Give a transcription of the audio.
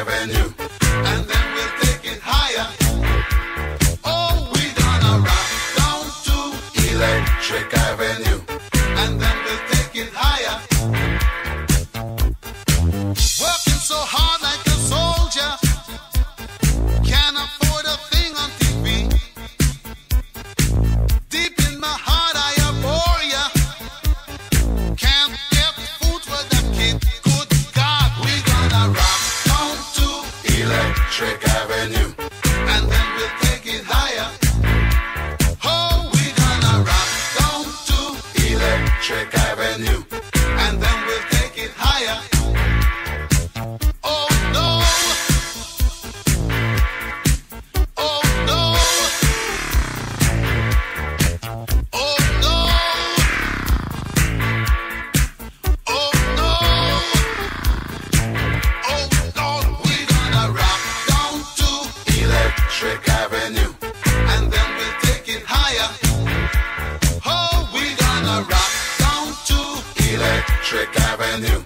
And then we'll take it higher. Oh, we gonna rock down to Electric Avenue. Electric Avenue. And then we'll take it higher. Oh, we gonna rock down to Electric Avenue. And then we'll take it higher. Electric Avenue, and then we'll take it higher. Oh, we gonna rock down to Electric Avenue,